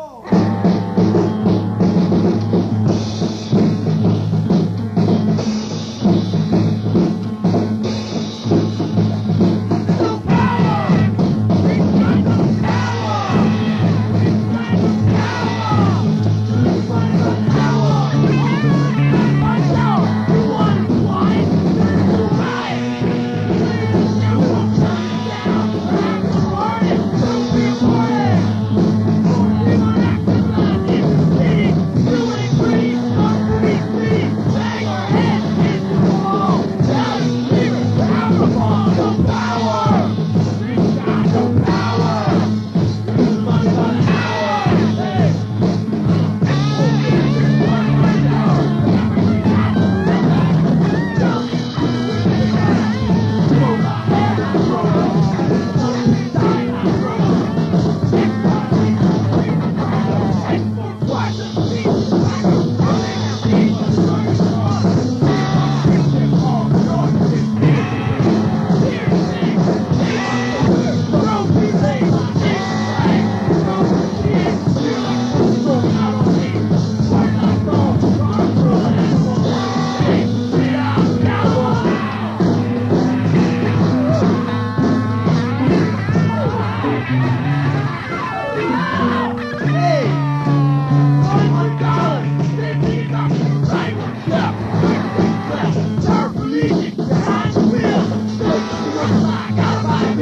Oh.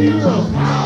you.